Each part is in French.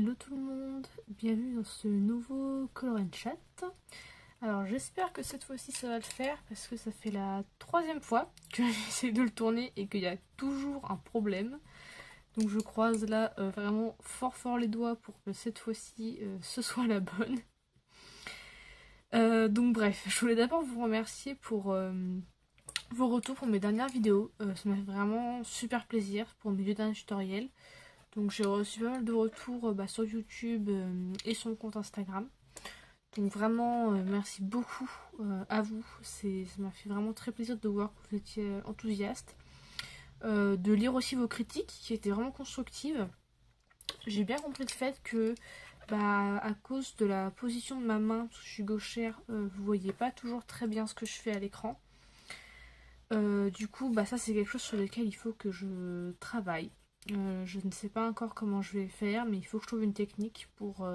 Hello tout le monde, bienvenue dans ce nouveau Color and Chat. Alors j'espère que cette fois-ci ça va le faire parce que ça fait la troisième fois que j'essaie de le tourner et qu'il y a toujours un problème. Donc je croise là euh, vraiment fort fort les doigts pour que cette fois-ci euh, ce soit la bonne. Euh, donc bref, je voulais d'abord vous remercier pour vos retours pour mes dernières vidéos. ça m'a fait vraiment super plaisir pour mes deux derniers tutoriels. Donc j'ai reçu pas mal de retours bah, sur YouTube et sur mon compte Instagram. Donc vraiment merci beaucoup à vous. Ça m'a fait vraiment très plaisir de voir que vous étiez enthousiaste. Euh, de lire aussi vos critiques qui étaient vraiment constructives. J'ai bien compris le fait que bah, à cause de la position de ma main, parce que je suis gauchère, euh, vous voyez pas toujours très bien ce que je fais à l'écran. Euh, du coup, bah, ça c'est quelque chose sur lequel il faut que je travaille. Je ne sais pas encore comment je vais faire, mais il faut que je trouve une technique pour,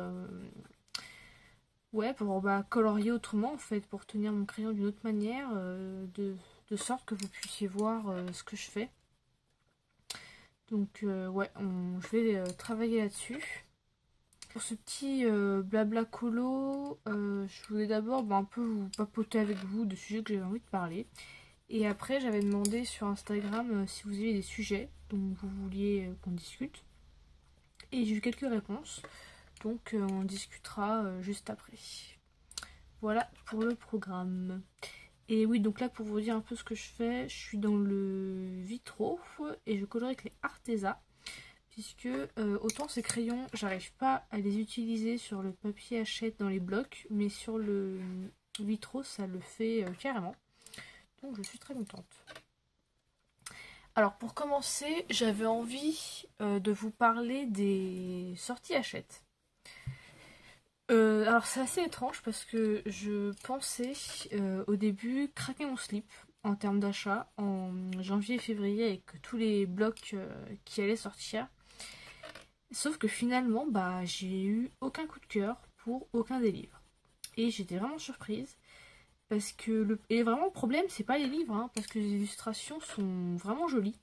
ouais, pour bah, colorier autrement en fait, pour tenir mon crayon d'une autre manière, de, de, sorte que vous puissiez voir ce que je fais. Donc euh, ouais, je vais euh, travailler là-dessus. Pour ce petit euh, blabla colo, je voulais d'abord bah, un peu vous papoter avec vous de sujets que j'avais envie de parler. Et après, j'avais demandé sur Instagram si vous aviez des sujets dont vous vouliez qu'on discute. Et j'ai eu quelques réponses. Donc on discutera juste après. Voilà pour le programme. Et oui, donc là pour vous dire un peu ce que je fais, je suis dans le vitro et je colorie avec les Arteza. Puisque euh, autant ces crayons, j'arrive pas à les utiliser sur le papier hachette dans les blocs, mais sur le vitro ça le fait euh, carrément. Donc je suis très contente. Alors pour commencer, j'avais envie euh, de vous parler des sorties hachette. Euh, alors c'est assez étrange parce que je pensais euh, au début craquer mon slip en termes d'achat en janvier et février avec tous les blocs euh, qui allaient sortir. Sauf que finalement bah j'ai eu aucun coup de cœur pour aucun des livres. Et j'étais vraiment surprise. Parce que le. Et vraiment le problème c'est pas les livres, hein, parce que les illustrations sont vraiment jolies.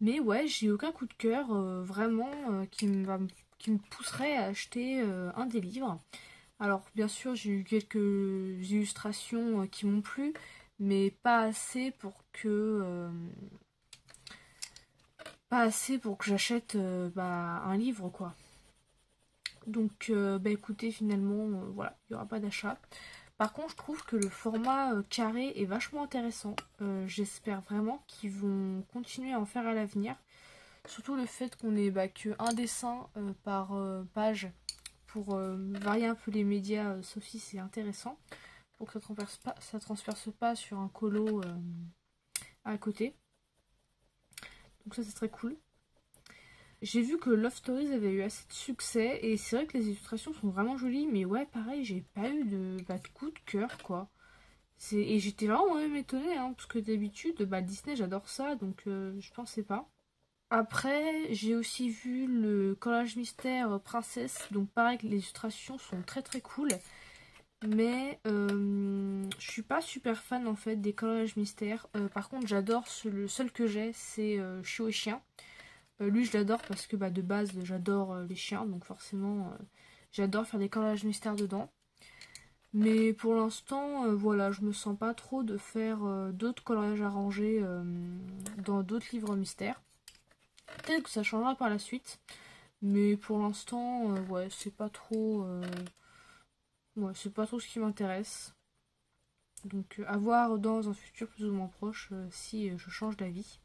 Mais ouais, j'ai aucun coup de cœur vraiment qui va me qui me pousserait à acheter euh, un des livres. Alors bien sûr j'ai eu quelques illustrations euh, qui m'ont plu, mais pas assez pour que euh, pas assez pour que j'achète bah, un livre quoi. Donc bah écoutez finalement voilà, il n'y aura pas d'achat. Par contre je trouve que le format carré est vachement intéressant. J'espère vraiment qu'ils vont continuer à en faire à l'avenir. Surtout le fait qu'on ait bah, que un dessin euh, par euh, page pour euh, varier un peu les médias, sauf si c'est intéressant. Pour que ça ça transperce pas sur un colo à côté. Donc ça c'est très cool. J'ai vu que Love Stories avait eu assez de succès et c'est vrai que les illustrations sont vraiment jolies mais ouais pareil j'ai pas eu de, coup de cœur quoi. Et j'étais vraiment même étonnée hein, parce que d'habitude bah, Disney j'adore ça donc je pensais pas. Après, j'ai aussi vu le collage mystère princesse. Donc pareil, les illustrations sont très très cool. Mais euh, je suis pas super fan en fait des collages mystères. Euh, par contre, j'adore, le seul que j'ai, c'est euh, Chiot et Chien. Euh, lui, je l'adore parce que bah, de base, j'adore les chiens. Donc forcément, j'adore faire des collages mystères dedans. Mais pour l'instant, voilà, je me sens pas trop de faire d'autres collages arrangés dans d'autres livres mystères. Peut-être que ça changera par la suite. Mais pour l'instant, euh, ouais, c'est pas trop. Euh, ouais, c'est pas trop ce qui m'intéresse. Donc euh, à voir dans un futur plus ou moins proche si je change d'avis.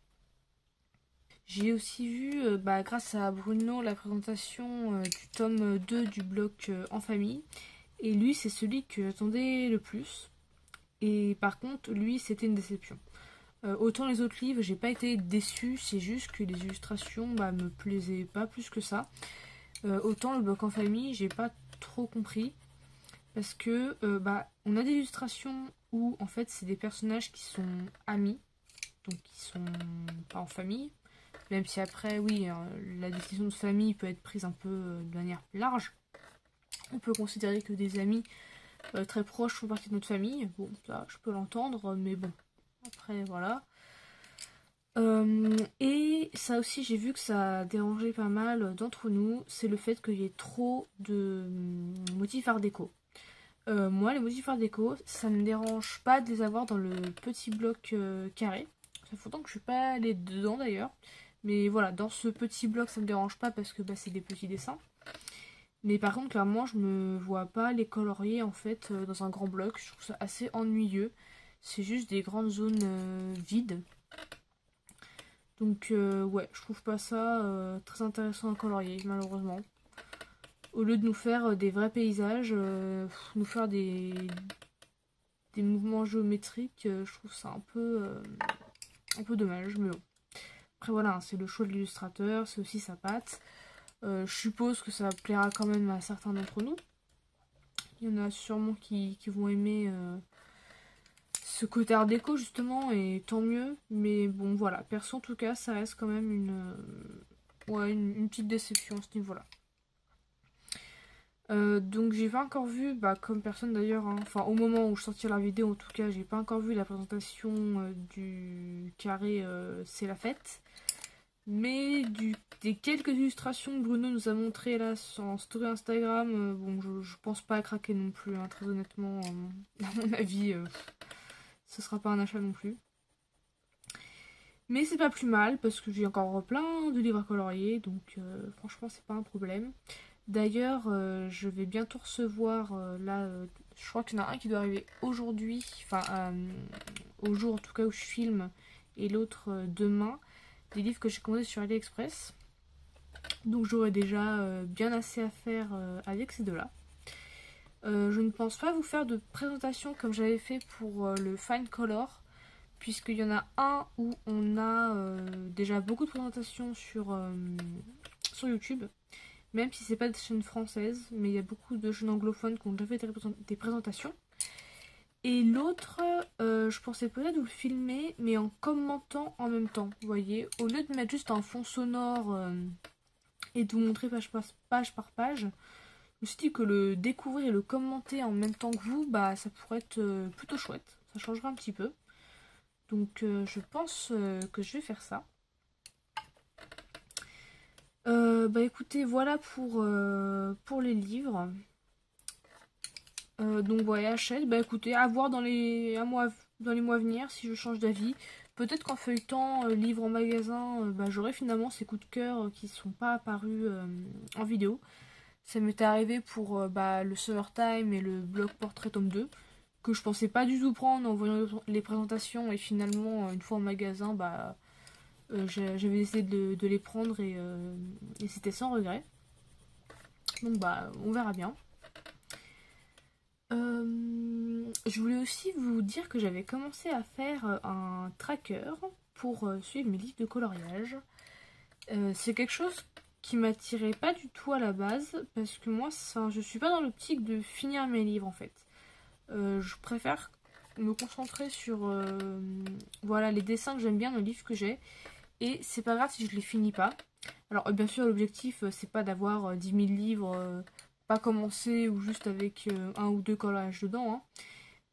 J'ai aussi vu, bah, grâce à Bruno, la présentation du tome 2 du bloc En famille. Et lui, c'est celui que j'attendais le plus. Et par contre, lui, c'était une déception. Euh, autant les autres livres, j'ai pas été déçue, c'est juste que les illustrations bah, me plaisaient pas plus que ça. Euh, autant le bloc en famille, j'ai pas trop compris. Parce que euh, bah on a des illustrations où en fait c'est des personnages qui sont amis, donc qui sont pas en famille. Même si après, oui, hein, la décision de famille peut être prise un peu de manière large. On peut considérer que des amis très proches font partie de notre famille. Bon, ça, je peux l'entendre, mais bon, après, voilà. Euh, et ça aussi, j'ai vu que ça a dérangé pas mal d'entre nous, c'est le fait qu'il y ait trop de hum, motifs art déco. Euh, moi, les motifs art déco, ça me dérange pas de les avoir dans le petit bloc euh, carré. Ça fait longtemps que je suis pas allée dedans d'ailleurs. Mais voilà, dans ce petit bloc, ça me dérange pas parce que bah, c'est des petits dessins. Mais par contre, clairement, je me vois pas les colorier en fait dans un grand bloc. Je trouve ça assez ennuyeux. C'est juste des grandes zones vides. Donc euh, ouais, je trouve pas ça euh, très intéressant à colorier, malheureusement. Au lieu de nous faire euh, des vrais paysages, nous faire des, des mouvements géométriques, je trouve ça un peu, un peu dommage, mais bon. Après voilà, hein, c'est le choix de l'illustrateur, c'est aussi sa patte. je suppose que ça plaira quand même à certains d'entre nous. Il y en a sûrement qui, vont aimer ce côté art déco justement et tant mieux mais bon voilà perso en tout cas ça reste quand même une euh, ouais une, petite déception à ce niveau là euh, donc j'ai pas encore vu bah, comme personne d'ailleurs hein, enfin au moment où je sortirai la vidéo en tout cas j'ai pas encore vu la présentation euh, du carré c'est la fête mais des quelques illustrations que Bruno nous a montré là en story Instagram bon je, pense pas à craquer non plus hein, très honnêtement à mon avis ce sera pas un achat non plus. Mais c'est pas plus mal parce que j'ai encore plein de livres à colorier, donc euh, franchement c'est pas un problème. D'ailleurs, euh, je vais bientôt recevoir, euh, là, je crois qu'il y en a un qui doit arriver aujourd'hui, enfin au jour en tout cas où je filme, et l'autre demain, des livres que j'ai commandés sur AliExpress. Donc j'aurai déjà bien assez à faire avec ces deux-là. Euh, je ne pense pas vous faire de présentation comme j'avais fait pour euh, le Fine Color, puisqu'il y en a un où on a euh, déjà beaucoup de présentations sur YouTube, même si c'est pas des chaînes françaises, mais il y a beaucoup de chaînes anglophones qui ont déjà fait des présentations. Et l'autre, je pensais peut-être vous le filmer, mais en commentant en même temps, vous voyez, au lieu de mettre juste un fond sonore et de vous montrer page par page me suis dit que le découvrir et le commenter en même temps que vous, bah ça pourrait être euh, plutôt chouette. Ça changera un petit peu. Donc euh, je pense euh, que je vais faire ça. Bah écoutez, voilà pour, pour les livres. donc voilà, achète. Bah écoutez, à voir dans les, mois, dans les mois à venir si je change d'avis. Peut-être qu'en feuilletant livre en magasin, bah, j'aurai finalement ces coups de cœur qui ne sont pas apparus en vidéo. Ça m'était arrivé pour euh, bah, le Summertime et le Block Portrait tome 2, que je pensais pas du tout prendre en voyant les présentations, et finalement, une fois en magasin, bah, euh, j'avais essayé de, les prendre et, euh, et c'était sans regret. Donc bah, on verra bien. je voulais aussi vous dire que j'avais commencé à faire un tracker pour suivre mes livres de coloriage. c'est quelque chose qui m'attirait pas du tout à la base parce que moi ça, je suis pas dans l'optique de finir mes livres en fait. Euh, je préfère me concentrer sur euh, voilà les dessins que j'aime bien, les livres que j'ai et c'est pas grave si je les finis pas. Alors bien sûr l'objectif euh, c'est pas d'avoir 10 000 livres pas commencés ou juste avec un ou deux collages dedans hein.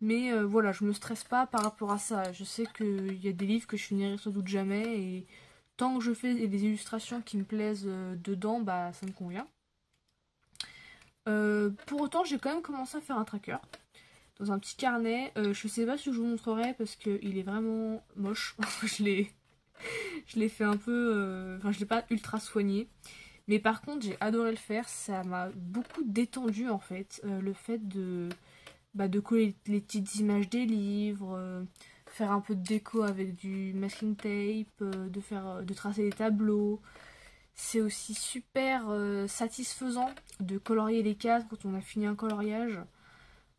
mais voilà je me stresse pas par rapport à ça. Je sais qu'il y a des livres que je finirai sans doute jamais et tant que je fais des illustrations qui me plaisent euh, dedans, bah ça me convient. Euh, pour autant, j'ai quand même commencé à faire un tracker dans un petit carnet. Euh, je sais pas si je vous montrerai parce qu'il est vraiment moche. je l'ai je l'ai fait un peu... Enfin, je l'ai pas ultra soigné. Mais par contre, j'ai adoré le faire. Ça m'a beaucoup détendu en fait. le fait de, bah, de coller les petites images des livres faire un peu de déco avec du masking tape, euh, de, euh, tracer des tableaux. C'est aussi super euh, satisfaisant de colorier les cases quand on a fini un coloriage.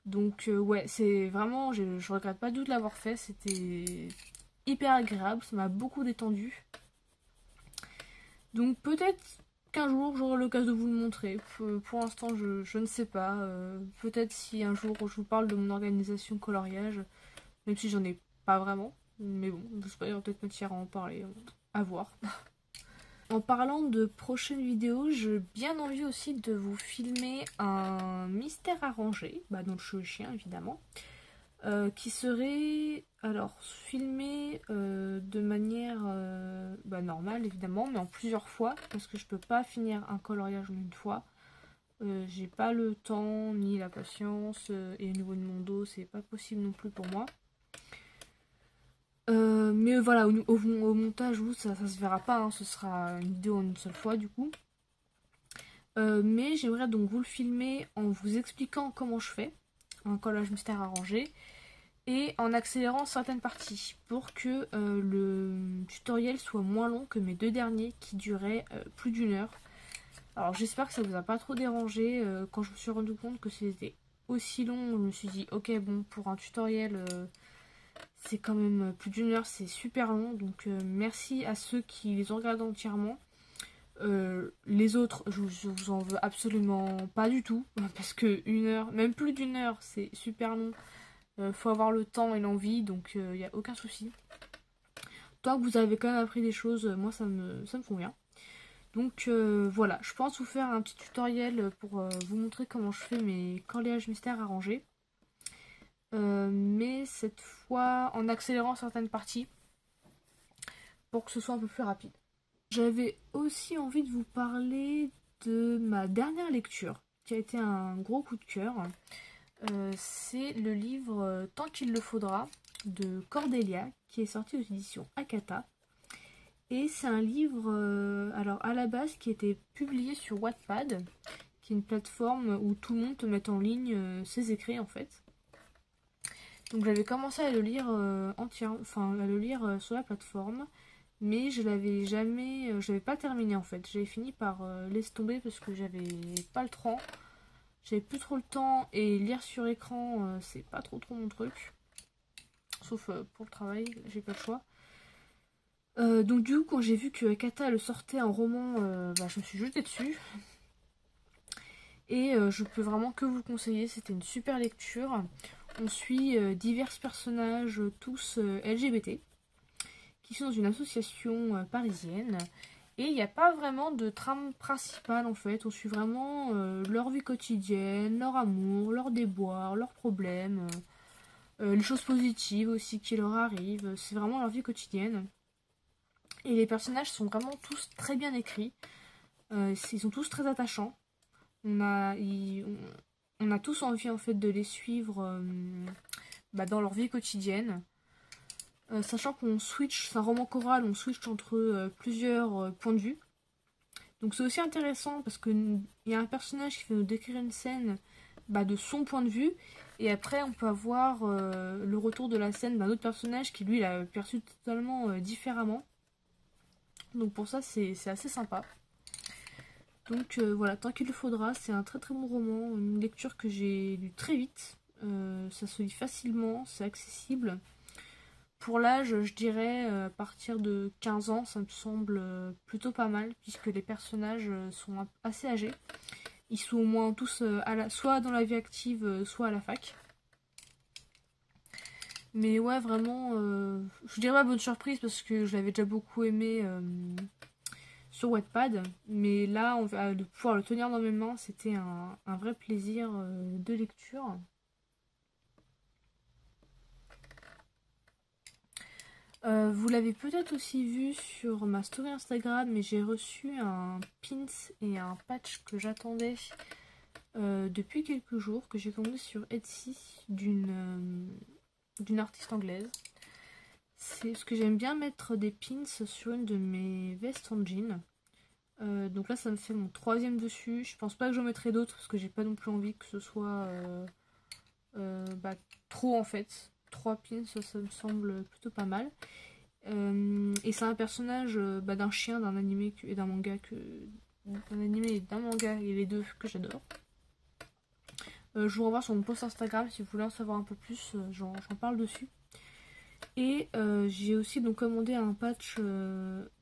Donc ouais, c'est vraiment, je, je, regrette pas du tout de l'avoir fait, c'était hyper agréable, ça m'a beaucoup détendu. Donc peut-être qu'un jour j'aurai l'occasion de vous le montrer. Pour, l'instant je, ne sais pas. peut-être si un jour je vous parle de mon organisation coloriage, même si j'en ai pas vraiment. Mais bon, aura peut-être matière à en parler. À voir. En parlant de prochaines vidéos, j'ai bien envie aussi de vous filmer un mystère arrangé, bah, dans le chien évidemment. Qui serait alors filmé de manière bah, normale évidemment, mais en plusieurs fois, parce que je peux pas finir un coloriage en une fois. J'ai pas le temps ni la patience, et au niveau de mon dos, c'est pas possible non plus pour moi. Euh, mais voilà, au, montage, vous, ça, ça se verra pas, hein. ce sera une vidéo en une seule fois du coup. Euh, mais j'aimerais donc vous le filmer en vous expliquant comment je fais un collage mystère arrangé et en accélérant certaines parties pour que euh, le tutoriel soit moins long que mes deux derniers qui duraient plus d'une heure. Alors j'espère que ça vous a pas trop dérangé. quand je me suis rendu compte que c'était aussi long, je me suis dit ok bon pour un tutoriel c'est quand même plus d'une heure, c'est super long. Donc euh, merci à ceux qui les ont regardés entièrement. Euh, les autres, je, vous en veux absolument pas du tout. Parce que une heure, même plus d'une heure, c'est super long. Euh, faut avoir le temps et l'envie, donc il n'y a aucun souci. Tant que vous avez quand même appris des choses, moi ça me, ça me convient. Donc voilà, je pense vous faire un petit tutoriel pour vous montrer comment je fais mes corléages mystères arrangés. Euh, mais cette fois en accélérant certaines parties pour que ce soit un peu plus rapide. J'avais aussi envie de vous parler de ma dernière lecture qui a été un gros coup de cœur. Euh, c'est le livre Tant qu'il le faudra de Cordelia qui est sorti aux éditions Akata. Et c'est un livre, euh, alors à la base, qui été publié sur Wattpad, qui est une plateforme où tout le monde peut mettre en ligne ses écrits en fait. Donc j'avais commencé à le lire euh, entièrement, enfin à le lire euh, sur la plateforme, mais je l'avais jamais, euh, je n'avais pas terminé en fait. J'avais fini par laisser tomber parce que j'avais pas le temps, j'avais plus trop le temps et lire sur écran c'est pas trop trop mon truc, sauf pour le travail, j'ai pas le choix. donc du coup quand j'ai vu que Kata le sortait en roman, bah, je me suis jetée dessus. Et je peux vraiment que vous le conseiller, c'était une super lecture on suit euh, divers personnages, euh, tous euh, LGBT, qui sont dans une association parisienne. Et il n'y a pas vraiment de trame principale en fait, on suit vraiment leur vie quotidienne, leur amour, leurs déboires, leurs problèmes, les choses positives aussi qui leur arrivent, c'est vraiment leur vie quotidienne. Et les personnages sont vraiment tous très bien écrits, ils sont tous très attachants. On a, tous envie en fait de les suivre euh, bah, dans leur vie quotidienne. Euh, sachant qu'on switch, c'est un roman choral, on switch entre euh, plusieurs points de vue. Donc c'est aussi intéressant parce qu'il y a un personnage qui fait nous décrire une scène bah, de son point de vue. Et après on peut avoir le retour de la scène d'un autre personnage qui lui l'a perçu totalement différemment. Donc pour ça c'est assez sympa. Donc euh, voilà, tant qu'il le faudra, c'est un très très bon roman, une lecture que j'ai lue très vite. Euh, ça se lit facilement, c'est accessible. Pour l'âge, je dirais euh, à partir de 15 ans, ça me semble plutôt pas mal, puisque les personnages sont assez âgés. Ils sont au moins tous soit dans la vie active, soit à la fac. Mais ouais, vraiment, je dirais pas bonne surprise parce que je l'avais déjà beaucoup aimé sur Wattpad. Mais là, de pouvoir le tenir dans mes mains, c'était un, vrai plaisir euh, de lecture. Euh, vous l'avez peut-être aussi vu sur ma story Instagram, mais j'ai reçu un pins et un patch que j'attendais euh, depuis quelques jours, que j'ai commandé sur Etsy d'une d'une artiste anglaise. C'est ce que j'aime bien mettre des pins sur une de mes vestes en jean. Euh, donc là, ça me fait mon troisième dessus. Je pense pas que j'en mettrai d'autres parce que j'ai pas non plus envie que ce soit euh, euh, bah, trop en fait. Trois pins, ça, me semble plutôt pas mal. et c'est un personnage bah, d'un chien, d'un animé et d'un manga que. D'un animé et d'un manga et les deux que j'adore. je vous renvoie sur mon post Instagram si vous voulez en savoir un peu plus, j'en parle dessus. Et j'ai aussi donc commandé un patch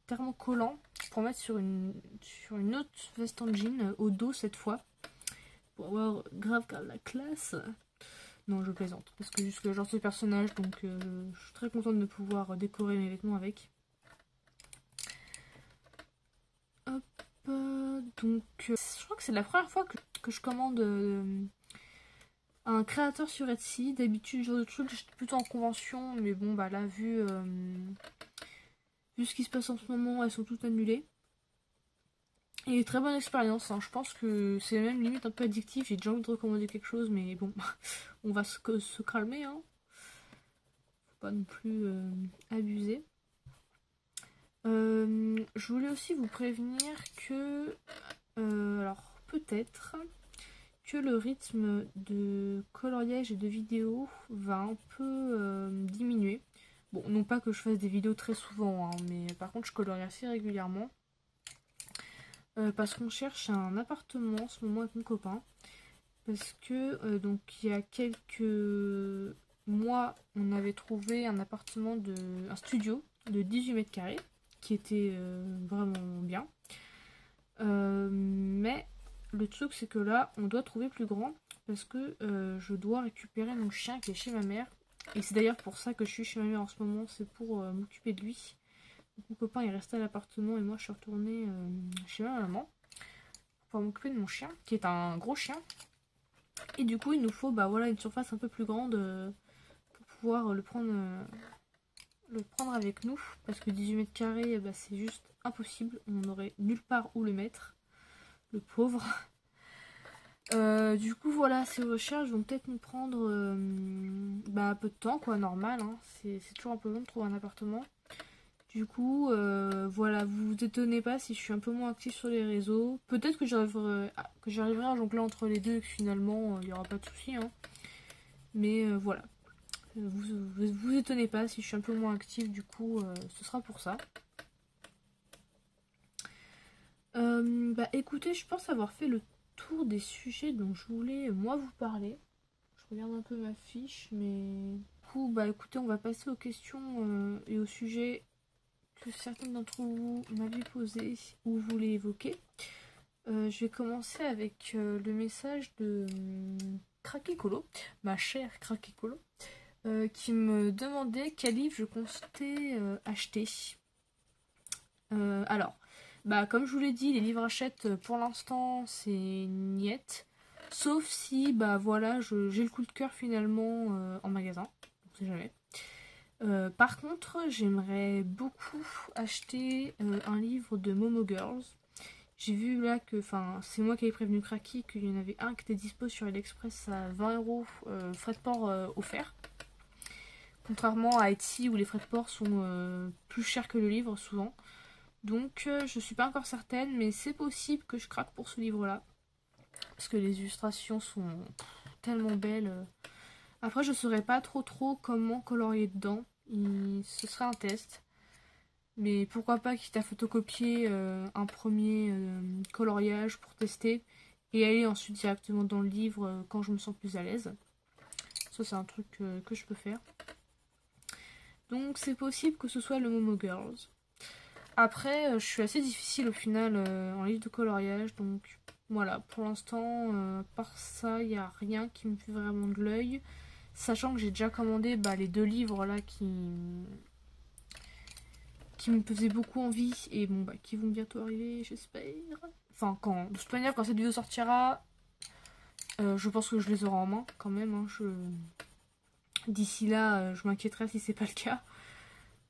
thermocollant pour mettre sur une, sur une autre veste en jean euh, au dos cette fois. Pour avoir grave la classe. Non, je plaisante. Parce que juste genre ce personnage, donc euh, je suis très contente de pouvoir décorer mes vêtements avec. Hop, donc euh, je crois que c'est la première fois que, je commande un créateur sur Etsy. D'habitude, je j'étais plutôt en convention, mais bon, bah là, vu, euh, vu ce qui se passe en ce moment, elles sont toutes annulées. Et très bonne expérience, hein. je pense que c'est même limite un peu addictif. J'ai déjà envie de recommander quelque chose, mais bon, on va se, calmer. Hein. Faut pas non plus euh, abuser. Euh, je voulais aussi vous prévenir que, alors peut-être, que le rythme de coloriage et de vidéos va un peu euh, diminuer. Bon, non pas que je fasse des vidéos très souvent, hein, mais par contre je colorie assez régulièrement. Euh, parce qu'on cherche un appartement en ce moment avec mon copain. Parce que, euh, donc, il y a quelques mois, on avait trouvé un appartement, de un studio de 18 mètres carrés, qui était vraiment bien. mais le truc, c'est que là, on doit trouver plus grand parce que euh, je dois récupérer mon chien qui est chez ma mère. Et c'est d'ailleurs pour ça que je suis chez ma mère en ce moment, c'est pour euh, m'occuper de lui. Mon copain est resté à l'appartement et moi je suis retournée euh, chez ma maman pour m'occuper de mon chien, qui est un gros chien. Et du coup, il nous faut bah, voilà, une surface un peu plus grande pour pouvoir le prendre, le prendre avec nous. Parce que 18 mètres carrés, bah, c'est juste impossible. On n'aurait nulle part où le mettre le pauvre. Euh, du coup, voilà, ces recherches vont peut-être nous prendre euh, bah, un peu de temps, quoi, normal. Hein. C'est toujours un peu long de trouver un appartement. Du coup, euh, voilà, vous vous étonnez pas si je suis un peu moins active sur les réseaux. Peut-être que j'arriverai à jongler entre les deux et que finalement, il n'y aura pas de souci. Hein. Mais voilà, vous, vous, vous étonnez pas si je suis un peu moins active, du coup, ce sera pour ça. Euh, bah écoutez, je pense avoir fait le tour des sujets dont je voulais moi vous parler. Je regarde un peu ma fiche, mais du coup, bah écoutez, on va passer aux questions euh, et aux sujets que certains d'entre vous m'avaient posé ou voulaient évoquer. Euh, je vais commencer avec le message de Colo, ma chère Colo, qui me demandait quel livre je comptais acheter. alors, bah, comme je vous l'ai dit, les livres achètent euh, pour l'instant c'est niette. Sauf si, bah voilà, j'ai le coup de cœur finalement euh, en magasin. On sait jamais. Euh, par contre, j'aimerais beaucoup acheter un livre de Momo Girls. J'ai vu là que, enfin, c'est moi qui avais prévenu Kraki qu'il y en avait un qui était dispo sur AliExpress à 20 euros, frais de port offerts. Contrairement à Etsy où les frais de port sont plus chers que le livre souvent. Donc euh, je suis pas encore certaine, mais c'est possible que je craque pour ce livre-là. Parce que les illustrations sont tellement belles. Après je saurais pas trop trop comment colorier dedans. Ce serait un test. Mais pourquoi pas quitte à photocopier euh, un premier euh, coloriage pour tester et aller ensuite directement dans le livre quand je me sens plus à l'aise. Ça c'est un truc que je peux faire. Donc c'est possible que ce soit le Momo Girls. Après, euh, je suis assez difficile au final euh, en livre de coloriage, donc voilà, pour l'instant, euh, par ça, il n'y a rien qui me fait vraiment de l'œil. Sachant que j'ai déjà commandé bah, les deux livres là qui, qui me faisaient beaucoup envie et bon bah qui vont bientôt arriver, j'espère. Enfin, quand, de toute manière, quand cette vidéo sortira, je pense que je les aurai en main quand même. Hein, d'ici là, je m'inquiéterai si c'est pas le cas.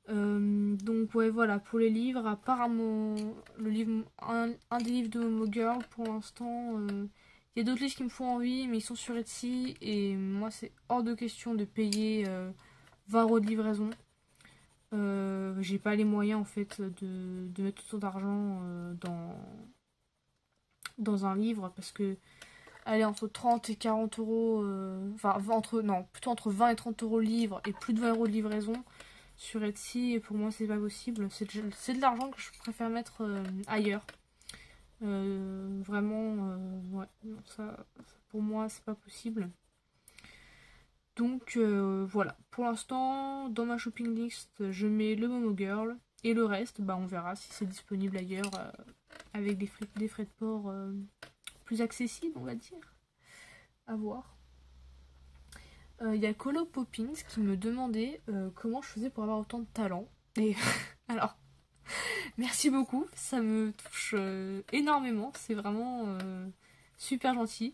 Euh, donc ouais voilà pour les livres apparemment le livre un, des livres de Momo pour l'instant euh, il y a d'autres livres qui me font envie mais ils sont sur Etsy et moi c'est hors de question de payer 20 euh, euros de livraison j'ai pas les moyens en fait de, mettre autant d'argent dans dans un livre parce que allez entre 30 et 40 euros enfin entre non plutôt entre 20 et 30 euros le livre et plus de 20 euros de livraison sur Etsy et pour moi c'est pas possible. C'est de, l'argent que je préfère mettre euh, ailleurs. Euh, vraiment, euh, ouais, ça, pour moi c'est pas possible. Donc voilà, pour l'instant dans ma shopping list je mets le Momo Girl et le reste bah on verra si c'est disponible ailleurs avec des frais, des frais de port plus accessibles on va dire. À voir. Il euh, y a Colo Poppins qui me demandait euh, comment je faisais pour avoir autant de talent. Et alors, merci beaucoup, ça me touche euh, énormément, c'est vraiment super gentil.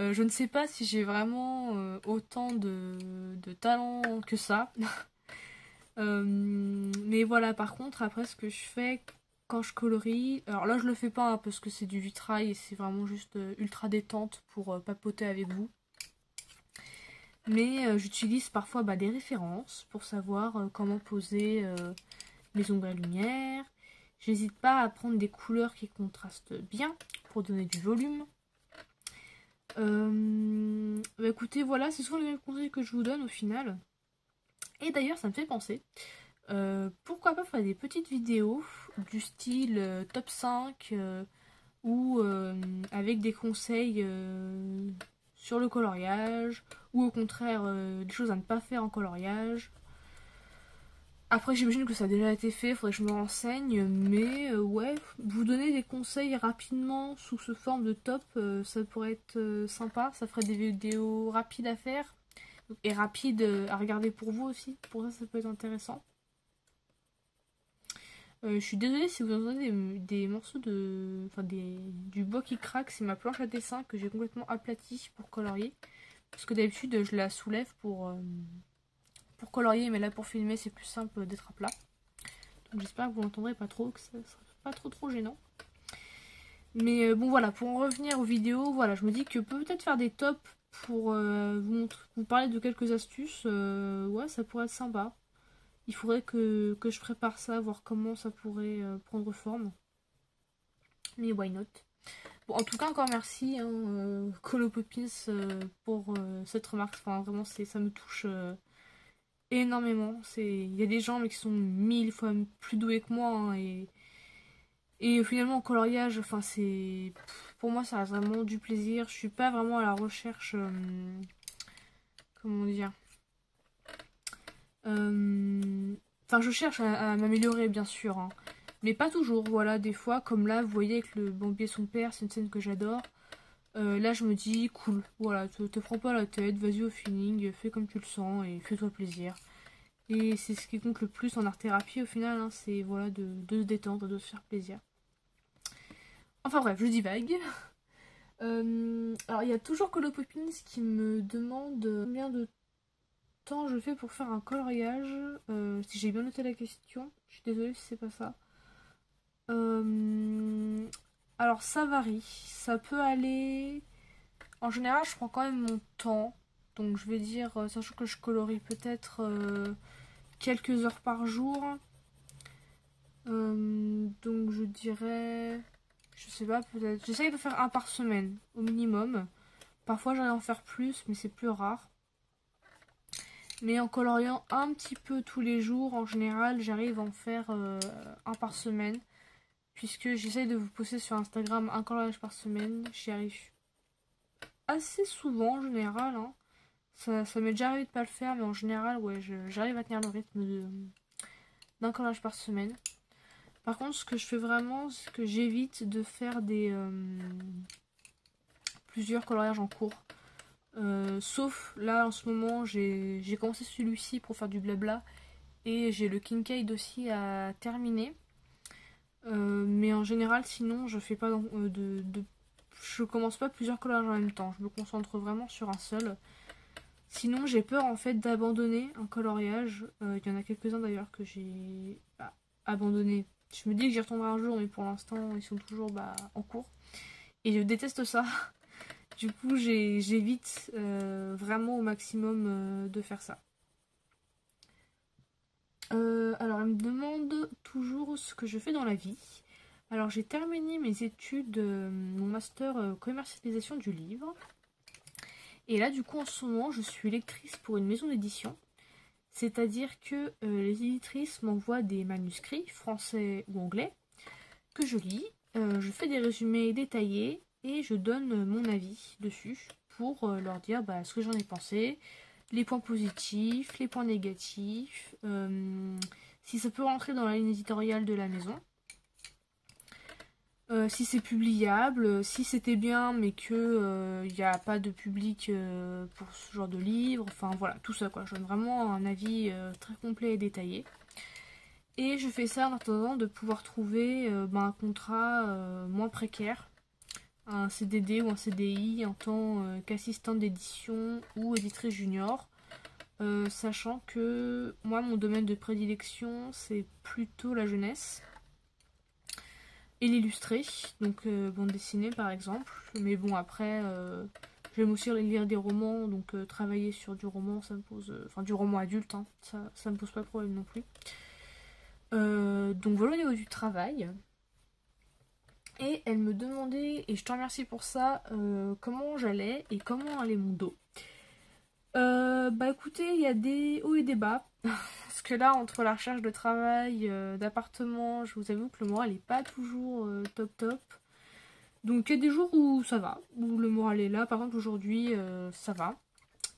Euh, je ne sais pas si j'ai vraiment euh, autant de, de, talent que ça. mais voilà, par contre, après ce que je fais quand je colorie, alors là je le fais pas hein, parce que c'est du vitrail et c'est vraiment juste ultra détente pour papoter avec vous. Mais j'utilise parfois bah, des références pour savoir comment poser ombres et lumière. J'hésite pas à prendre des couleurs qui contrastent bien pour donner du volume. Euh, bah écoutez, voilà, c'est souvent les mêmes conseils que je vous donne au final. Et d'ailleurs, ça me fait penser, euh, pourquoi pas faire des petites vidéos du style euh, top 5 ou avec des conseils sur le coloriage ou au contraire des choses à ne pas faire en coloriage après, j'imagine que ça a déjà été fait, faudrait que je me renseigne, mais euh, ouais, vous donner des conseils rapidement sous ce forme de top, euh, ça pourrait être euh, sympa, ça ferait des vidéos rapides à faire, et rapides à regarder pour vous aussi, pour ça ça peut être intéressant. je suis désolée si vous entendez des, morceaux de. Enfin, des, du bois qui craque, c'est ma planche à dessin que j'ai complètement aplatie pour colorier. Parce que d'habitude, je la soulève pour pour colorier, mais là pour filmer c'est plus simple d'être à plat. Donc j'espère que vous n'entendrez pas trop, que ça sera pas trop trop gênant. Mais euh, bon voilà, pour en revenir aux vidéos, voilà, je me dis que peut-être faire des tops pour euh, vous, parler de quelques astuces, euh, ouais ça pourrait être sympa. Il faudrait que, je prépare ça, voir comment ça pourrait prendre forme. Mais why not? Bon, en tout cas, encore merci, hein, Colo pour cette remarque. Enfin, vraiment, ça me touche énormément. Il y a des gens mais qui sont mille fois plus doués que moi. Hein, et, et finalement, en coloriage, enfin, c'est. Pour moi, ça reste vraiment du plaisir. Je suis pas vraiment à la recherche. Euh, comment dire euh, Enfin, je cherche à, m'améliorer, bien sûr. Hein. Mais pas toujours. Voilà, des fois, comme là, vous voyez avec le bombier son père, c'est une scène que j'adore. Euh, là, je me dis, cool, voilà, te, te prends pas la tête, vas-y au feeling, fais comme tu le sens et fais-toi plaisir. Et c'est ce qui compte le plus en art-thérapie au final, hein, c'est voilà, de, se détendre, de se faire plaisir. Enfin bref, je divague. Euh, alors il y a toujours Colopopins qui me demande combien de temps je fais pour faire un coloriage. Euh, si j'ai bien noté la question, je suis désolée si c'est pas ça. Alors ça varie, ça peut aller... En général je prends quand même mon temps, donc je vais dire, euh, sachant que je colorie peut-être euh, quelques heures par jour. Euh, donc je dirais, je sais pas, peut-être, j'essaye de faire un par semaine au minimum. Parfois à en faire plus, mais c'est plus rare. Mais en coloriant un petit peu tous les jours, en général, j'arrive à en faire un par semaine puisque j'essaye de vous poster sur Instagram un coloriage par semaine. J'y arrive assez souvent en général. Hein. Ça, m'est déjà arrivé de pas le faire, mais en général, ouais, j'arrive à tenir le rythme d'un coloriage par semaine. Par contre, ce que je fais vraiment, c'est que j'évite de faire des euh, plusieurs coloriages en cours. Euh, sauf là, en ce moment, j'ai commencé celui-ci pour faire du blabla. Et j'ai le Kincaid aussi à terminer. Euh, mais en général, sinon, je fais pas euh, de, Je commence pas plusieurs coloriages en même temps. Je me concentre vraiment sur un seul. Sinon, j'ai peur en fait d'abandonner un coloriage. Euh, il y en a quelques-uns d'ailleurs que j'ai bah, abandonné. Je me dis que j'y retournerai un jour, mais pour l'instant, ils sont toujours bah, en cours. Et je déteste ça. Du coup, j'évite vraiment au maximum de faire ça. Euh, alors, elle me demande toujours ce que je fais dans la vie. Alors, j'ai terminé mes études, euh, mon master euh, commercialisation du livre. Et là, du coup, en ce moment, je suis lectrice pour une maison d'édition. C'est-à-dire que les éditrices m'envoient des manuscrits, français ou anglais, que je lis. je fais des résumés détaillés et je donne mon avis dessus pour leur dire bah, ce que j'en ai pensé, les points positifs, les points négatifs, euh, si ça peut rentrer dans la ligne éditoriale de la maison, euh, si c'est publiable, si c'était bien mais que il euh, n'y a pas de public pour ce genre de livre, enfin voilà, tout ça quoi. Je vraiment un avis très complet et détaillé. Et je fais ça en attendant de pouvoir trouver ben, un contrat moins précaire, un CDD ou un CDI en tant qu'assistante d'édition ou éditrice junior. sachant que moi mon domaine de prédilection c'est plutôt la jeunesse et l'illustré, donc bande dessinée par exemple. Mais bon après J'aime aussi lire des romans, donc euh, travailler sur du roman, ça me pose. Euh, enfin, du roman adulte, hein, ça, ça me pose pas de problème non plus. Euh, donc voilà au niveau du travail. Et elle me demandait, et je te remercie pour ça, comment j'allais et comment allait mon dos. bah écoutez, il y a des hauts et des bas. Parce que là, entre la recherche de travail, d'appartement, je vous avoue que le moral n'est pas toujours top top. Donc il y a des jours où ça va, où le moral est là. Par exemple aujourd'hui euh, ça va.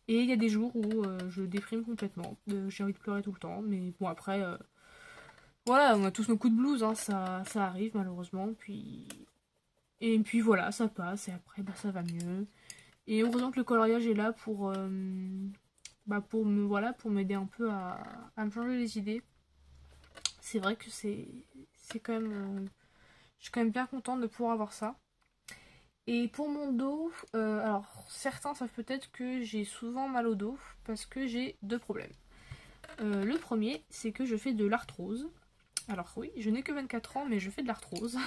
Et il y a des jours où euh, je déprime complètement. Euh, j'ai envie de pleurer tout le temps. Mais bon après, voilà, on a tous nos coups de blues, hein, ça, ça arrive malheureusement. Puis... Et puis voilà, ça passe. Et après bah, ça va mieux. Et heureusement que le coloriage est là pour, bah, pour me voilà pour m'aider un peu à, à, me changer les idées. C'est vrai que c'est quand même... je suis quand même bien contente de pouvoir avoir ça. Et pour mon dos, euh, alors certains savent peut-être que j'ai souvent mal au dos parce que j'ai deux problèmes. Euh, le premier, c'est que je fais de l'arthrose. Alors oui, je n'ai que 24 ans, mais je fais de l'arthrose.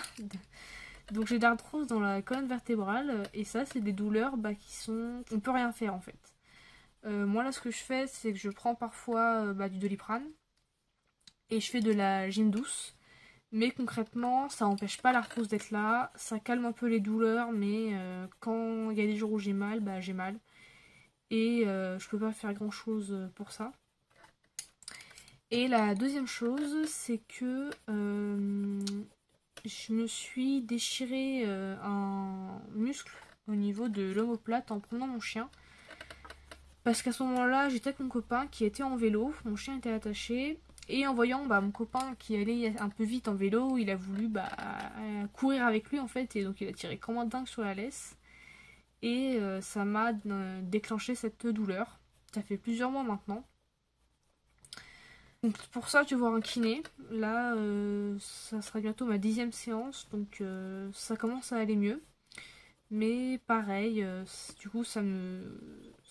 Donc j'ai de l'arthrose dans la colonne vertébrale et ça, c'est des douleurs bah, qui sont... On peut rien faire en fait. Euh, moi là, ce que je fais, c'est que je prends parfois bah, du doliprane et je fais de la gym douce. Mais concrètement, ça n'empêche pas l'arthrose d'être là. Ça calme un peu les douleurs, mais euh, quand il y a des jours où j'ai mal, bah j'ai mal. Et euh, je peux pas faire grand chose euh, pour ça. Et la deuxième chose, c'est que je me suis déchiré un muscle au niveau de l'omoplate en prenant mon chien. Parce qu'à ce moment-là, j'étais avec mon copain qui était en vélo, mon chien était attaché, et en voyant bah, mon copain qui allait un peu vite en vélo, il a voulu bah, courir avec lui en fait, et donc il a tiré comme un dingue sur la laisse. Et euh, ça m'a euh, déclenché cette douleur. Ça fait plusieurs mois maintenant. Donc pour ça, je vais voir un kiné. Là, euh, ça sera bientôt ma dixième séance, donc ça commence à aller mieux. Mais pareil, du coup, ça me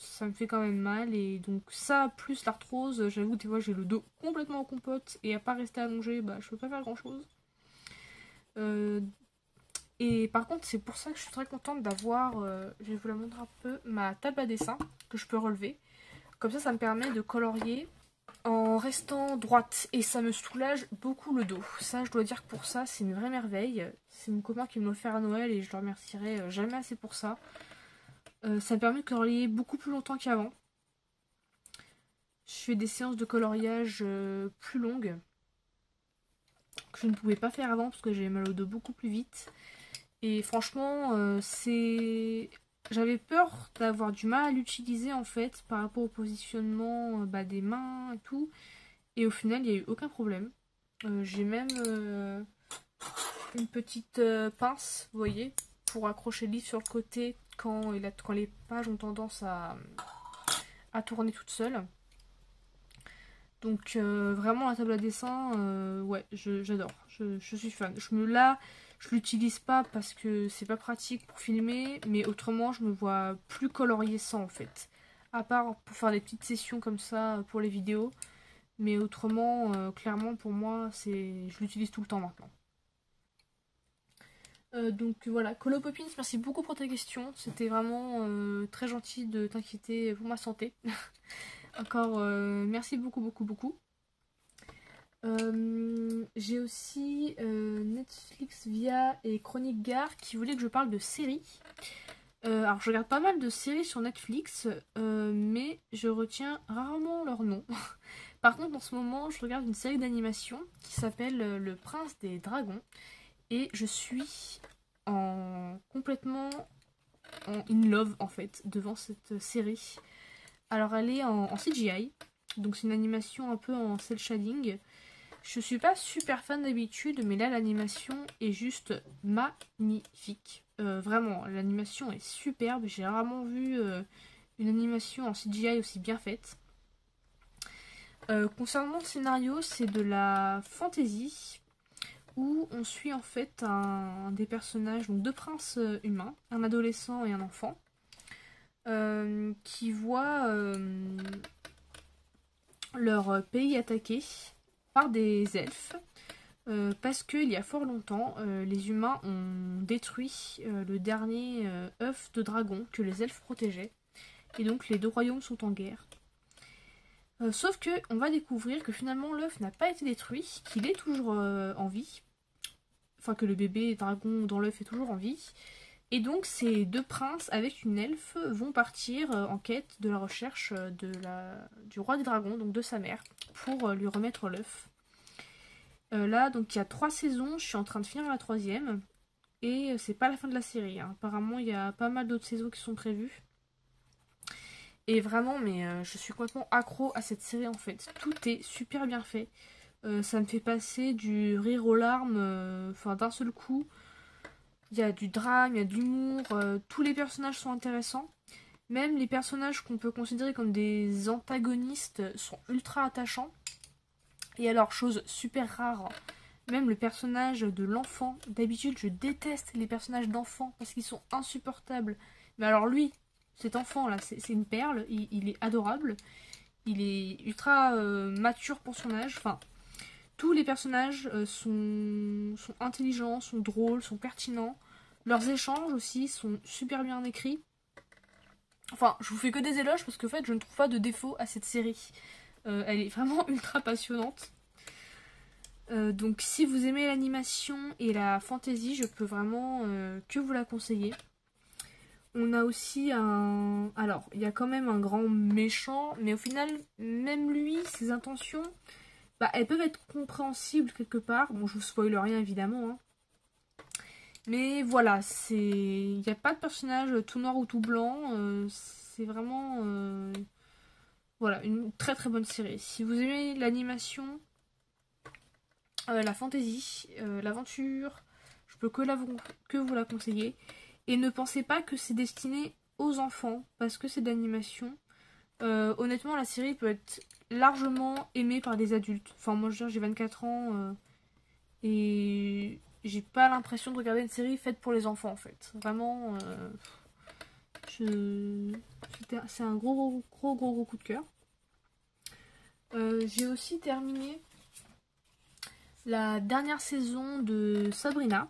ça me fait quand même mal. Et donc ça, plus l'arthrose, j'avoue, des fois j'ai le dos complètement en compote et à pas rester allongé, bah je peux pas faire grand chose. Euh, et par contre, c'est pour ça que je suis très contente d'avoir, euh, je vais vous la montrer un peu, ma table à dessin que je peux relever. Comme ça, ça me permet de colorier en restant droite et ça me soulage beaucoup le dos. Ça, je dois dire que pour ça, c'est une vraie merveille. C'est mon copain qui me l'a offert à Noël et je le remercierai euh, jamais assez pour ça. Euh, ça me permet de colorier beaucoup plus longtemps qu'avant. Je fais des séances de coloriage euh, plus longues que je ne pouvais pas faire avant parce que j'avais mal au dos beaucoup plus vite. Et franchement, c'est... J'avais peur d'avoir du mal à l'utiliser en fait par rapport au positionnement bah, des mains et tout. Et au final, il n'y a eu aucun problème. J'ai même une petite pince, vous voyez, pour accrocher le livre sur le côté quand, les pages ont tendance à, tourner toutes seules. Donc euh, vraiment la table à dessin, euh, ouais, j'adore, je, suis fan. Je me là, je l'utilise pas parce que c'est pas pratique pour filmer, mais autrement je me vois plus colorier ça en fait. À part pour faire des petites sessions comme ça pour les vidéos, mais autrement, euh, clairement pour moi, c'est, je l'utilise tout le temps maintenant. Euh, donc voilà, Colo Poppins, merci beaucoup pour ta question. C'était vraiment euh, très gentil de t'inquiéter pour ma santé. Encore euh, merci beaucoup, beaucoup, beaucoup. J'ai aussi Netflix via et Chronique Gare qui voulaient que je parle de séries. alors je regarde pas mal de séries sur Netflix, mais je retiens rarement leur nom. Par contre en ce moment je regarde une série d'animation qui s'appelle Le Prince des Dragons et je suis en complètement en in love en fait devant cette série. Alors elle est en, CGI, donc c'est une animation un peu en cel shading. Je suis pas super fan d'habitude, mais là l'animation est juste magnifique. Euh, vraiment, l'animation est superbe. J'ai rarement vu euh, une animation en CGI aussi bien faite. Euh, concernant le scénario, c'est de la fantasy où on suit en fait un, des personnages, donc deux princes humains, un adolescent et un enfant, qui voient leur pays attaqué par des elfes. parce qu'il y a fort longtemps, les humains ont détruit le dernier œuf de dragon que les elfes protégeaient. Et donc les deux royaumes sont en guerre. Euh, sauf que on va découvrir que finalement l'œuf n'a pas été détruit, qu'il est toujours euh, en vie. Enfin que le bébé dragon dans l'œuf est toujours en vie. Et donc ces deux princes avec une elfe vont partir euh, en quête de la recherche la, du roi des dragons, donc de sa mère, pour lui remettre l'œuf. là donc il y a trois saisons, je suis en train de finir la troisième. Et c'est pas la fin de la série. Hein. Apparemment il y a pas mal d'autres saisons qui sont prévues. Et vraiment, mais euh, je suis complètement accro à cette série en fait. Tout est super bien fait. Euh, ça me fait passer du rire aux larmes, euh, enfin d'un seul coup. Il y a du drame, il y a de l'humour, tous les personnages sont intéressants. Même les personnages qu'on peut considérer comme des antagonistes sont ultra attachants. Et alors, chose super rare, même le personnage de l'enfant, d'habitude je déteste les personnages d'enfants parce qu'ils sont insupportables. Mais alors lui, cet enfant là, c'est une perle, il, est adorable, il est ultra euh, mature pour son âge, enfin tous les personnages euh, sont, intelligents, sont drôles, sont pertinents, leurs échanges aussi sont super bien écrits. Enfin, je vous fais que des éloges parce que en fait, je ne trouve pas de défaut à cette série. Euh, elle est vraiment ultra passionnante. donc si vous aimez l'animation et la fantasy, je peux vraiment que vous la conseiller. On a aussi un... Alors, il y a quand même un grand méchant, mais au final, même lui, ses intentions, bah, elles peuvent être compréhensibles quelque part. Bon, je vous spoil rien, évidemment. Hein. Mais voilà, c'est... Il n'y a pas de personnage tout noir ou tout blanc. Euh, c'est vraiment... Euh, voilà, une très très bonne série. Si vous aimez l'animation, euh, la fantasy, l'aventure, je peux que, la... que vous la conseiller. Et ne pensez pas que c'est destiné aux enfants, parce que c'est d'animation. Honnêtement, la série peut être largement aimée par des adultes. Enfin, moi, je j'ai 24 ans euh, et j'ai pas l'impression de regarder une série faite pour les enfants, en fait. Vraiment, euh, c'est un gros, gros, gros, gros, coup de cœur. j'ai aussi terminé la dernière saison de Sabrina.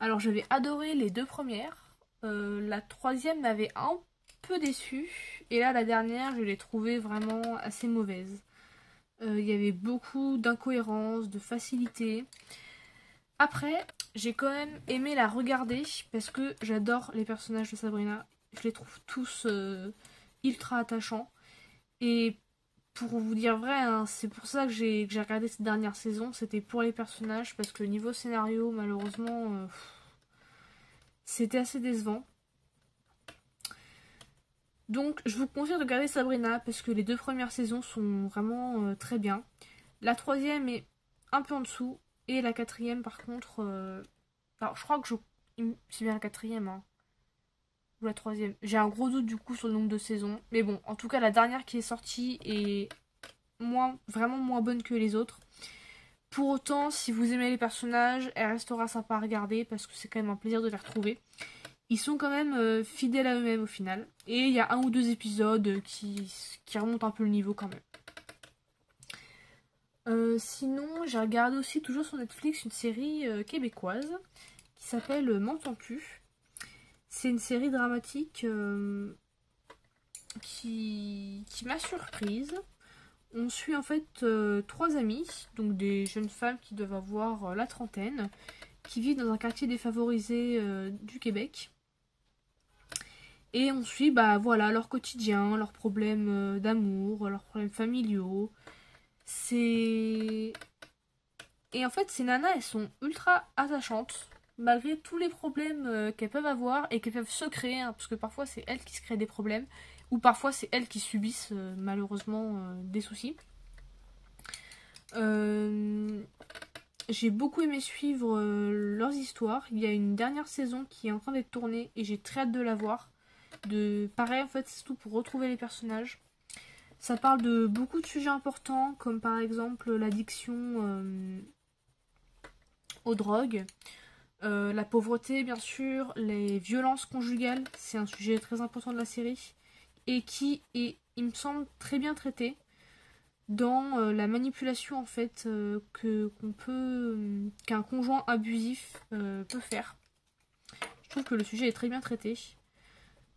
Alors j'avais adoré les deux premières. Euh, la troisième m'avait un peu déçue. Et là la dernière je l'ai trouvée vraiment assez mauvaise. Euh, il y avait beaucoup d'incohérences, de facilité. Après, j'ai quand même aimé la regarder parce que j'adore les personnages de Sabrina. Je les trouve tous euh, ultra attachants. Et pour vous dire vrai, hein, c'est pour ça que j'ai regardé cette dernière saison. C'était pour les personnages parce que niveau scénario, malheureusement, c'était assez décevant. Donc je vous conseille de regarder Sabrina parce que les deux premières saisons sont vraiment euh, très bien. La troisième est un peu en dessous et la quatrième par contre... Euh, alors je crois que je... C'est bien la quatrième hein. Ou la troisième. J'ai un gros doute du coup sur le nombre de saisons. Mais bon, en tout cas la dernière qui est sortie est vraiment moins bonne que les autres. Pour autant, si vous aimez les personnages, elle restera sympa à regarder parce que c'est quand même un plaisir de les retrouver. Ils sont quand même euh, fidèles à eux-mêmes au final. Et il y a un ou deux épisodes qui, qui remontent un peu le niveau quand même. Euh, sinon, j'ai regardé aussi toujours sur Netflix une série euh, québécoise qui s'appelle M'entends-tu C'est une série dramatique qui, qui m'a surprise on suit en fait trois amies, donc des jeunes femmes qui doivent avoir la trentaine, qui vivent dans un quartier défavorisé du Québec. Et on suit bah voilà leur quotidien, leurs problèmes d'amour, leurs problèmes familiaux. C'est et en fait ces nanas elles sont ultra attachantes malgré tous les problèmes qu'elles peuvent avoir et qu'elles peuvent se créer hein, parce que parfois c'est elles qui se créent des problèmes ou parfois c'est elles qui subissent euh, malheureusement euh, des soucis. Euh, j'ai beaucoup aimé suivre leurs histoires. Il y a une dernière saison qui est en train d'être tournée et j'ai très hâte de la voir. De... Pareil en fait c'est tout pour retrouver les personnages. Ça parle de beaucoup de sujets importants comme par exemple l'addiction aux drogues. la pauvreté, bien sûr, les violences conjugales, c'est un sujet très important de la série et qui est, il me semble, très bien traité dans la manipulation en fait qu'on peut qu'un conjoint abusif peut faire. Je trouve que le sujet est très bien traité.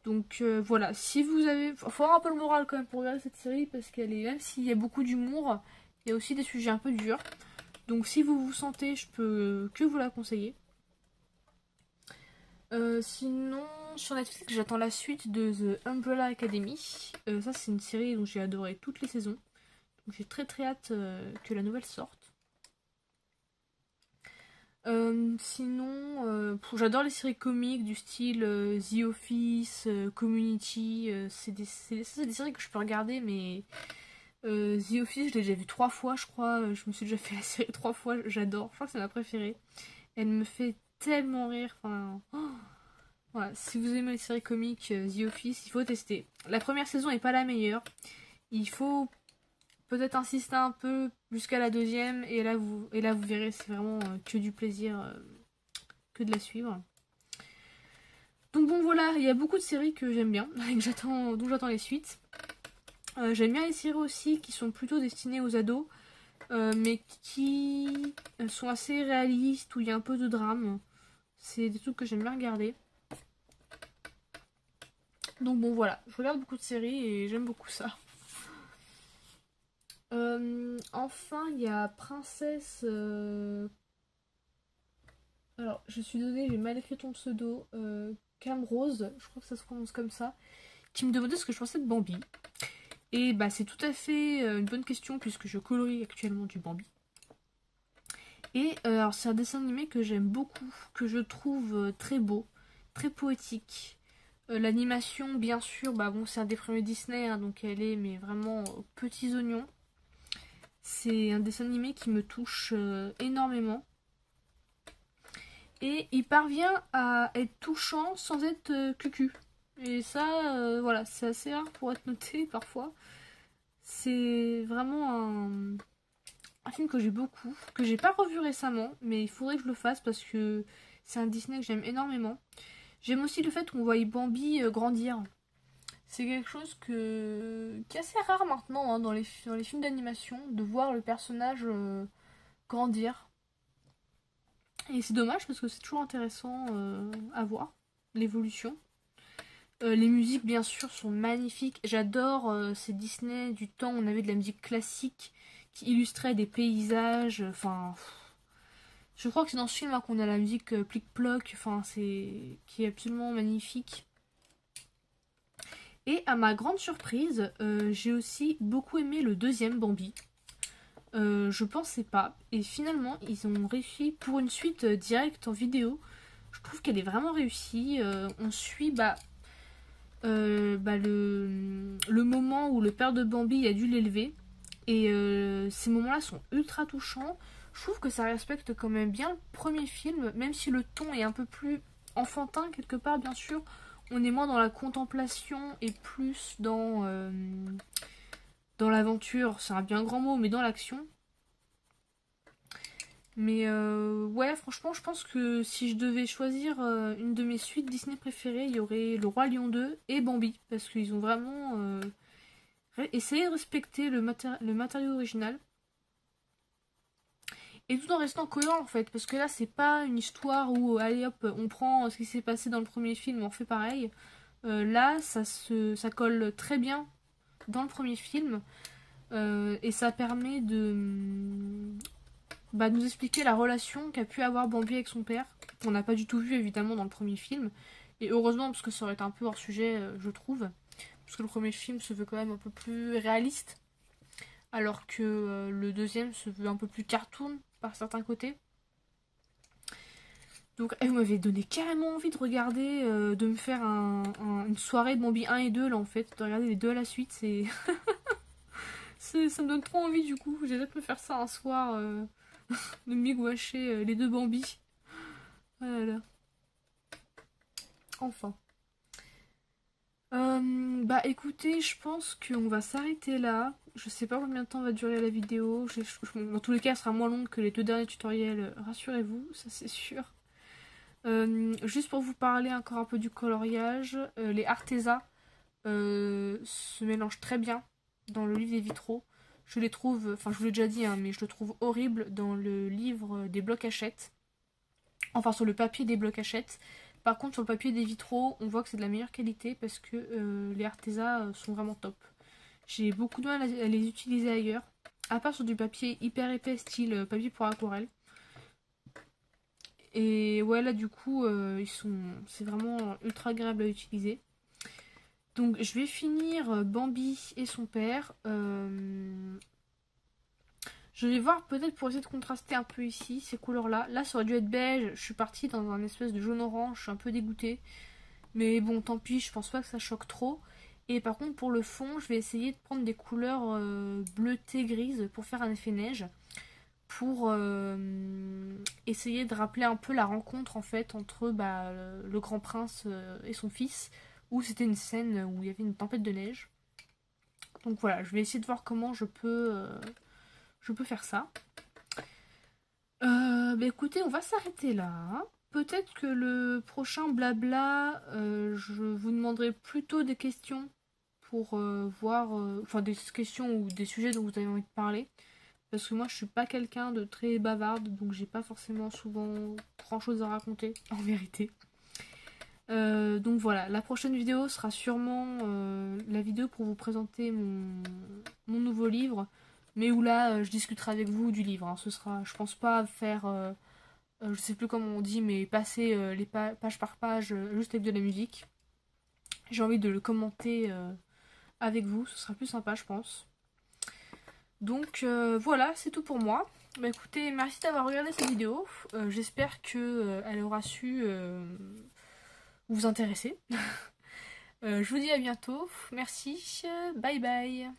Donc euh, voilà, si vous avez... Faut avoir un peu le moral quand même pour regarder cette série parce qu'elle est... Même s'il y a beaucoup d'humour, il y a aussi des sujets un peu durs. Donc si vous vous sentez, je peux que vous la conseiller. Euh, sinon, sur Netflix, j'attends la suite de The Umbrella Academy. Euh, ça, c'est une série dont j'ai adoré toutes les saisons. Donc j'ai très très hâte que la nouvelle sorte. Euh, sinon, euh, j'adore les séries comiques du style euh, The Office, Community. c'est des, séries que je peux regarder, mais The Office, je l'ai déjà vu trois fois, je crois. Je me suis déjà fait la série trois fois. J'adore. Je crois que c'est ma préférée. Elle me fait tellement rire. Enfin, oh. Si vous aimez les séries comiques, The Office, il faut tester. La première saison est pas la meilleure. Il faut peut-être insister un peu jusqu'à la deuxième et là vous, et verrez, c'est vraiment euh, que du plaisir euh, que de la suivre. Donc bon voilà, il y a beaucoup de séries que j'aime bien, j'attends, dont j'attends les suites. Euh, j'aime bien les séries aussi qui sont plutôt destinées aux ados, mais qui sont assez réalistes, où il y a un peu de drame. C'est des trucs que j'aime bien regarder. Donc bon voilà, je regarde beaucoup de séries et j'aime beaucoup ça. Euh, enfin, il y a Princesse. Euh, alors, je suis donnée, j'ai mal écrit ton pseudo. Euh, Camrose, je crois que ça se prononce comme ça. Qui me demandait ce que je pensais de Bambi. Et bah, c'est tout à fait une bonne question puisque je colorie actuellement du Bambi. Et alors, c'est un dessin animé que j'aime beaucoup, que je trouve très beau, très poétique. L'animation, bien sûr, bah bon, c'est un des premiers Disney, hein, donc elle est mais vraiment petits oignons. C'est un dessin animé qui me touche euh, énormément. Et il parvient à être touchant sans être euh, cucu. Et ça, euh, voilà, c'est assez rare pour être noté parfois. C'est vraiment un, un, film que j'ai beaucoup, que j'ai pas revu récemment, mais il faudrait que je le fasse parce que c'est un Disney que j'aime énormément. J'aime aussi le fait qu'on voit Bambi grandir c'est quelque chose que, qui est assez rare maintenant hein, dans, les, les films d'animation, de voir le personnage euh, grandir. Et c'est dommage parce que c'est toujours intéressant euh, à voir, l'évolution. Euh, les musiques, bien sûr, sont magnifiques. J'adore ces Disney du temps où on avait de la musique classique qui illustrait des paysages. Enfin, je crois que c'est dans ce film hein, qu'on a la musique enfin, c'est qui est absolument magnifique. Et à ma grande surprise, euh, j'ai aussi beaucoup aimé le deuxième Bambi. Euh, je pensais pas. Et finalement, ils ont réussi pour une suite euh, directe en vidéo. Je trouve qu'elle est vraiment réussie. on suit bah, bah le, le, moment où le père de Bambi a dû l'élever. Et ces moments-là sont ultra touchants. Je trouve que ça respecte quand même bien le premier film, même si le ton est un peu plus enfantin quelque part, bien sûr on est moins dans la contemplation et plus dans, euh, dans l'aventure. C'est un bien grand mot, mais dans l'action. Mais euh, ouais, franchement, je pense que si je devais choisir euh, une de mes suites Disney préférées, il y aurait Le Roi Lion 2 et Bambi. Parce qu'ils ont vraiment essayé de respecter le, le matériau original et tout en restant cohérent en fait parce que là c'est pas une histoire où allez hop on prend ce qui s'est passé dans le premier film on fait pareil. Euh, là ça se ça colle très bien dans le premier film euh, et ça permet de bah, nous expliquer la relation qu'a pu avoir Bambi avec son père qu'on n'a pas du tout vu évidemment dans le premier film. Et heureusement parce que ça aurait été un peu hors sujet euh, je trouve parce que le premier film se veut quand même un peu plus réaliste alors que le deuxième se veut un peu plus cartoon par certains côtés. Donc elle m'avait donné carrément envie de regarder, euh, de me faire une soirée de Bambi 1 et 2 là en fait, de regarder les deux à la suite, c'est... ça me donne trop envie du coup, j'ai hâte de me faire ça un soir, euh, de migouacher euh, les deux Bambi. Voilà. Enfin. Bah écoutez, je pense qu'on va s'arrêter là. Je sais pas combien de temps va durer la vidéo. Dans tous les cas, elle sera moins longue que les deux derniers tutoriels, rassurez-vous, ça c'est sûr. Euh, juste pour vous parler encore un peu du coloriage, euh, les Arteza euh, se mélangent très bien dans le livre des vitraux. Je les trouve, enfin je vous l'ai déjà dit, hein, mais je le trouve horrible dans le livre des blocs hachettes. Enfin sur le papier des blocs hachettes. Par contre sur le papier des vitraux, on voit que c'est de la meilleure qualité parce que les Arteza sont vraiment top. J'ai beaucoup de mal à les utiliser ailleurs. À part sur du papier hyper épais style papier pour aquarelle. Et ouais, là, du coup, euh, ils sont, c'est vraiment ultra agréable à utiliser. Donc, je vais finir euh, Bambi et son père. Euh, je vais voir peut-être pour essayer de contraster un peu ici, ces couleurs-là. Là, ça aurait dû être beige. Je suis partie dans un espèce de jaune-orange. Je suis un peu dégoûtée. Mais bon, tant pis, je pense pas que ça choque trop. Et par contre, pour le fond, je vais essayer de prendre des couleurs bleutées grises pour faire un effet neige pour euh, essayer de rappeler un peu la rencontre en fait entre bah, le grand prince euh, et son fils, où c'était une scène où il y avait une tempête de neige. Donc voilà, je vais essayer de voir comment je peux, euh, je peux faire ça. bah écoutez, on va s'arrêter là. Hein. Peut-être que le prochain blabla, je vous demanderai plutôt des questions pour voir, enfin des questions ou des sujets dont vous avez envie de parler. Parce que moi je suis pas quelqu'un de très bavarde, donc j'ai pas forcément souvent grand chose à raconter, en vérité. Euh, donc voilà, la prochaine vidéo sera sûrement euh, la vidéo pour vous présenter mon, nouveau livre, mais où là euh, je discuterai avec vous du livre. Hein. Ce sera, je pense pas faire, je sais plus comment on dit, mais passer les page par page juste avec de la musique. J'ai envie de le commenter avec vous, ce sera plus sympa je pense. Donc euh, voilà, c'est tout pour moi. Bah écoutez, merci d'avoir regardé cette vidéo. Euh, j'espère qu'elle euh, aura su vous intéresser. je vous dis à bientôt. Merci. Bye bye.